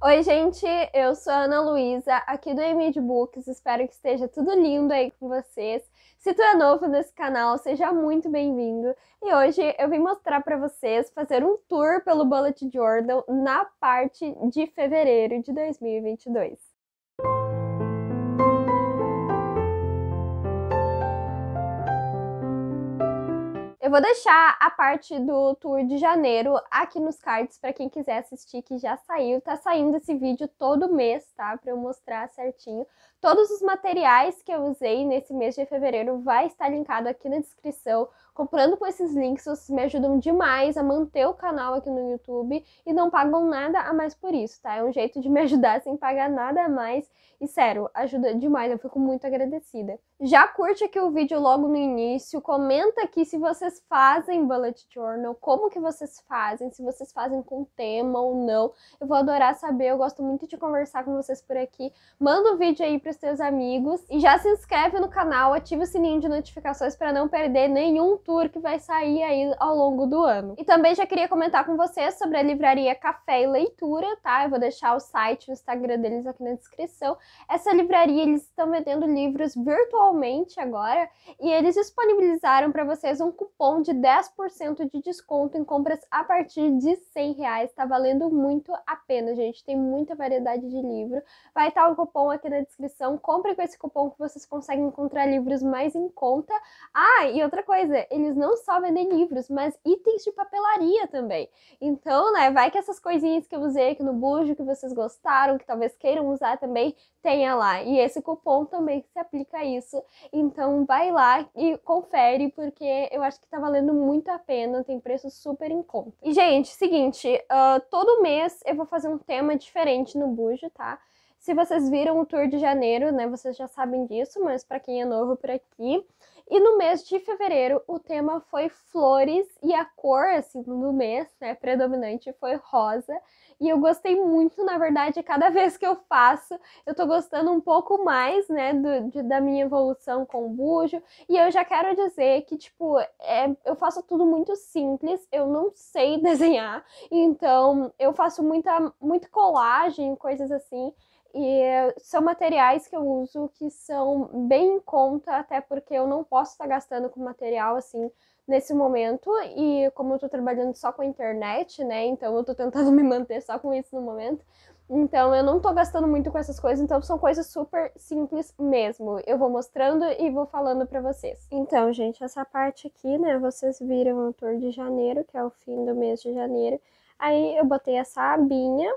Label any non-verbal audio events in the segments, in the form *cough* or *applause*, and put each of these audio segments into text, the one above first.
Oi, gente, eu sou a Ana Luísa, aqui do Emid Books. Espero que esteja tudo lindo aí com vocês. Se tu é novo nesse canal, seja muito bem-vindo. E hoje eu vim mostrar para vocês fazer um tour pelo Bullet Journal na parte de fevereiro de 2022. Eu vou deixar a parte do tour de janeiro aqui nos cards para quem quiser assistir, que já saiu. Tá saindo esse vídeo todo mês, tá? Para eu mostrar certinho. Todos os materiais que eu usei nesse mês de fevereiro vai estar linkado aqui na descrição. Comprando com esses links, vocês me ajudam demais a manter o canal aqui no YouTube e não pagam nada a mais por isso, tá? É um jeito de me *laughs* ajudar sem pagar nada a mais e sério, ajuda demais, eu fico muito agradecida. Já curte aqui o vídeo logo no início, comenta aqui se vocês fazem bullet journal, como que vocês fazem, se vocês fazem com tema ou não. Eu vou adorar saber, eu gosto muito de conversar com vocês por aqui. Manda o um vídeo aí para os teus amigos e já se inscreve no canal, ativa o sininho de notificações para não perder nenhum tour que vai sair aí ao longo do ano. E também já queria comentar com vocês sobre a livraria Café e Leitura, tá? Eu vou deixar o site, o Instagram deles aqui na descrição. Essa livraria, eles estão vendendo livros virtualmente agora e eles disponibilizaram para vocês um cupom de 10% de desconto em compras a partir de 100 reais. Tá valendo muito a pena, gente. Tem muita variedade de livro. Vai estar o cupom aqui na descrição. Compre com esse cupom que vocês conseguem encontrar livros mais em conta. Ah, e outra coisa, eles não só vendem livros, mas itens de papelaria também. Então, né, vai que essas coisinhas que eu usei aqui no bujo, que vocês gostaram, que talvez queiram usar também, tenha lá. E esse cupom também se aplica a isso. Então, vai lá e confere, porque eu acho que tá valendo muito a pena, tem preço super em conta. E, gente, seguinte, uh, todo mês eu vou fazer um tema diferente no bujo, tá? Se vocês viram o tour de janeiro, né, vocês já sabem disso, mas para quem é novo por aqui, e no mês de fevereiro, o tema foi flores e a cor, assim, no mês, né, predominante foi rosa. E eu gostei muito, na verdade, cada *laughs* vez que eu faço, eu tô gostando um pouco mais, né, do, de, da minha evolução com o bujo. E eu já quero dizer que, tipo, é, eu faço tudo muito simples, eu não sei *laughs* desenhar, então eu faço muita, muito colagem, coisas assim. E são materiais que eu uso que são bem em conta, até porque eu não posso estar gastando com material assim nesse momento. E como eu tô trabalhando só com a internet, né? Então eu tô tentando *laughs* me manter só com isso no momento. Então eu não tô gastando muito com essas coisas, então são coisas super simples mesmo. Eu vou mostrando e vou falando para vocês. Então, gente, essa parte aqui, né, vocês viram o tour de janeiro, que é o fim do mês de janeiro. Aí eu botei essa abinha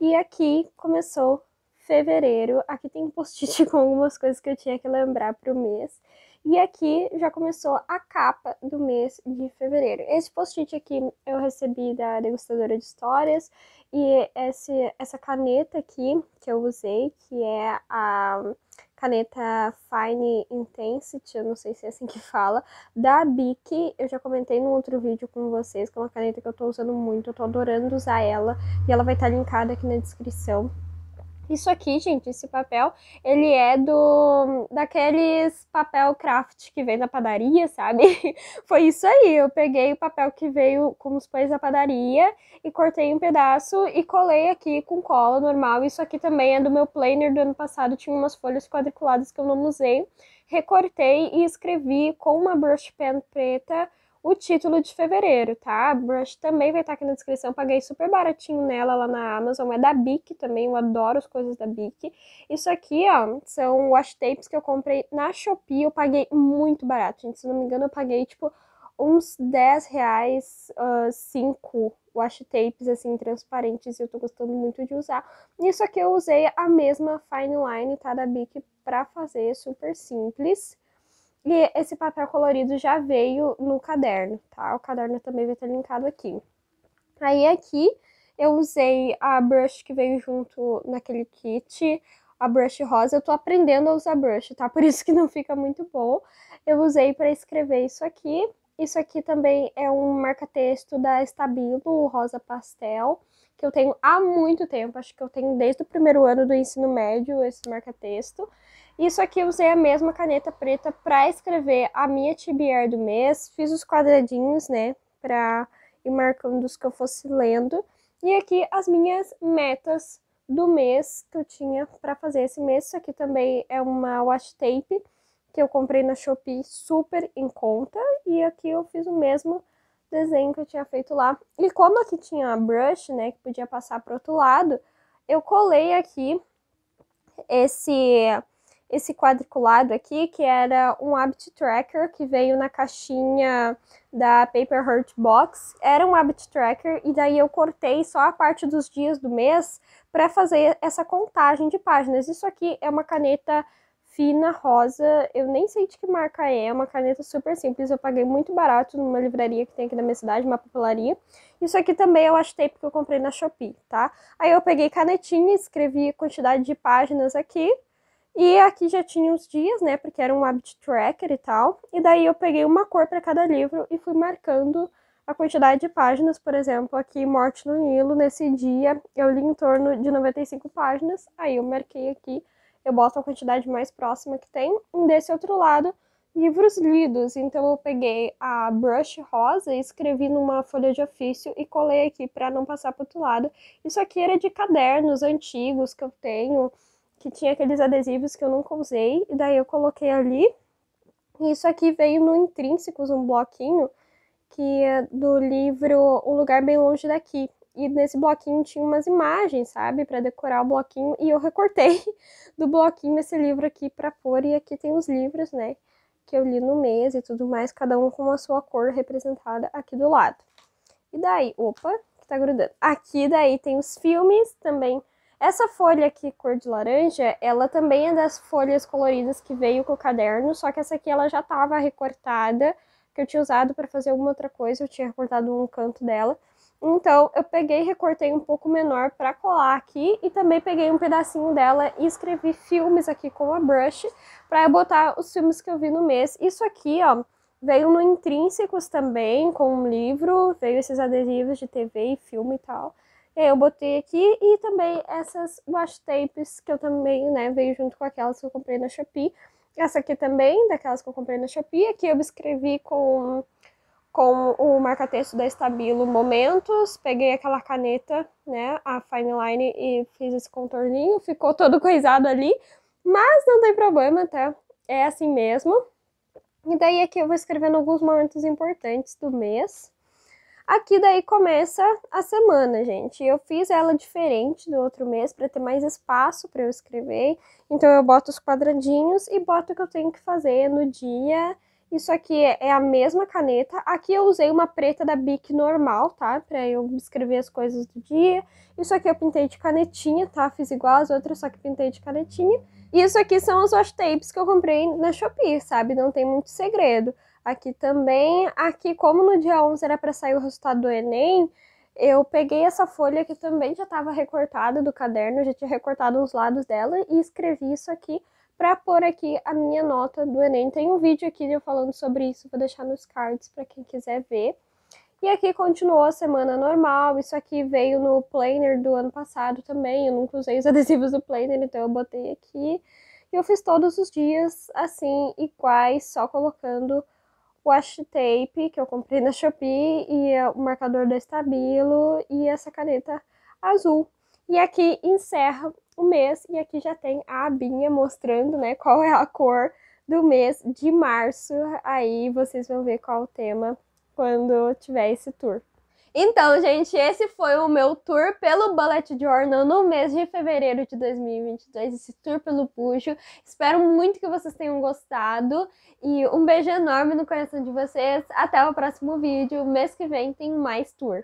e aqui começou fevereiro. Aqui tem um post-it *laughs* com algumas coisas que eu tinha que lembrar para o mês. E aqui já começou a capa do mês de fevereiro. Esse post-it aqui eu recebi da degustadora de histórias e esse, essa caneta aqui que eu usei, que é a caneta Fine Intensity, eu não sei se é assim que fala, da Bic. Eu já comentei no outro vídeo com vocês, que é uma caneta que eu tô usando muito, eu tô adorando usar ela e ela vai estar tá linkada aqui na descrição. Isso aqui, gente, esse papel, ele é do daqueles papel craft que vem da padaria, sabe? *laughs* Foi isso aí, eu peguei o papel que veio com os pães da padaria e cortei um pedaço e colei aqui com cola normal. Isso aqui também é do meu planner do ano passado, tinha umas folhas quadriculadas que eu não usei. Recortei e escrevi com uma brush pen preta o título de fevereiro, tá? A brush também vai estar aqui na descrição. Paguei super baratinho nela lá na Amazon. É da Bic também, eu adoro as coisas da Bic. Isso aqui, ó, são wash tapes que eu comprei na Shopee. Eu paguei muito barato, gente. Se não me engano, eu paguei, tipo, uns 10 reais, 5 uh, wash tapes, assim, transparentes. E eu tô gostando muito de usar. Isso aqui eu usei a mesma Fine Line, tá? Da Bic pra fazer, super simples. E esse papel colorido já veio no caderno, tá? O caderno também vai estar linkado aqui. Aí aqui eu usei a brush que veio junto naquele kit, a brush rosa. Eu tô aprendendo a usar brush, tá? Por isso que não fica muito bom. Eu usei para escrever isso aqui. Isso aqui também é um marca-texto da Stabilo, rosa pastel, que eu tenho há muito tempo. Acho que eu tenho desde o primeiro ano do ensino médio esse marca-texto. Isso aqui eu usei a mesma caneta preta para escrever a minha TBR do mês. Fiz os quadradinhos, né, para ir marcando os que eu fosse lendo. E aqui as minhas metas do mês que eu tinha para fazer esse mês. Isso aqui também é uma washi tape que eu comprei na Shopee super em conta. E aqui eu fiz o mesmo desenho que eu tinha feito lá. E como aqui tinha a brush, né, que podia passar para outro lado, eu colei aqui esse esse quadriculado aqui, que era um habit tracker que veio na caixinha da Paper Heart Box. Era um habit tracker e daí eu cortei só a parte dos dias do mês para fazer essa contagem de páginas. Isso aqui é uma caneta fina, rosa, eu nem sei de que marca é, é uma caneta super simples, eu paguei muito barato numa livraria que tem aqui na minha cidade, uma papelaria. Isso aqui também eu achei porque eu comprei na Shopee, tá? Aí eu peguei canetinha, escrevi quantidade de páginas aqui, e aqui já tinha os dias, né, porque era um habit tracker e tal. E daí eu peguei uma cor para cada livro e fui marcando a quantidade de páginas, por exemplo, aqui Morte no Nilo, nesse dia eu li em torno de 95 páginas, aí eu marquei aqui, eu boto a quantidade mais próxima que tem. E desse outro lado, livros lidos, então eu peguei a brush rosa e escrevi numa folha de ofício e colei aqui para não passar para outro lado. Isso aqui era de cadernos antigos que eu tenho, que tinha aqueles adesivos que eu nunca usei, e daí eu coloquei ali. E isso aqui veio no Intrínsecos, um bloquinho, que é do livro Um Lugar Bem Longe Daqui. E nesse bloquinho tinha umas imagens, sabe, para decorar o bloquinho, e eu recortei *laughs* do bloquinho nesse livro aqui para pôr, e aqui tem os livros, né, que eu li no mês e tudo mais, cada um com a sua cor representada aqui do lado. E daí, opa, que tá grudando. Aqui daí tem os filmes também essa folha aqui, cor de laranja, ela também é das folhas coloridas que veio com o caderno, só que essa aqui ela já estava recortada, que eu tinha usado para fazer alguma outra coisa, eu tinha recortado um canto dela. Então, eu peguei e recortei um pouco menor para colar aqui e também peguei um pedacinho dela e escrevi filmes aqui com a brush para botar os filmes que eu vi no mês. Isso aqui, ó, veio no Intrínsecos também, com um livro, veio esses adesivos de TV e filme e tal. Eu botei aqui e também essas washi tapes que eu também, né, veio junto com aquelas que eu comprei na Shopee. Essa aqui também, daquelas que eu comprei na Shopee. Aqui eu escrevi com, com o marca-texto da Estabilo Momentos. Peguei aquela caneta, né, a Fine Line e fiz esse contorninho. Ficou todo *laughs* coisado ali, mas não tem problema, tá? É assim mesmo. E daí aqui eu vou escrevendo alguns momentos importantes do mês. Aqui daí começa a semana, gente. Eu fiz ela diferente do outro mês para ter mais espaço para eu escrever. Então eu boto os quadradinhos e boto o que eu tenho que fazer no dia. Isso aqui é a mesma caneta. Aqui eu usei uma preta da Bic normal, tá? Pra eu escrever as coisas do dia. Isso aqui eu pintei de canetinha, tá? Fiz igual as outras, só que pintei de canetinha. E isso aqui são os wash tapes que eu comprei na Shopee, sabe? Não tem muito segredo aqui também. Aqui, como no dia 11 era para sair o resultado do Enem, eu peguei essa folha que também já estava recortada do caderno, já tinha recortado os lados dela e escrevi isso aqui para pôr aqui a minha nota do Enem. Tem um vídeo aqui de eu falando sobre isso, vou deixar nos cards para quem quiser ver. E aqui continuou a semana normal, isso aqui veio no planner do ano passado também, eu nunca usei os *laughs* adesivos do planner, então eu botei aqui. E eu fiz todos os dias assim, iguais, só colocando washi tape que eu comprei na Shopee e o marcador da Estabilo e essa caneta azul. E aqui encerra o mês e aqui já tem a abinha mostrando, né, qual é a cor do mês de março. Aí vocês vão ver qual o tema quando tiver esse tour. Então, gente, esse foi o meu tour pelo Bullet Journal no mês de fevereiro de 2022, esse tour pelo Puxo. Espero muito que vocês tenham gostado e um beijo enorme no coração de vocês. Até o próximo vídeo. Mês que vem tem mais tour.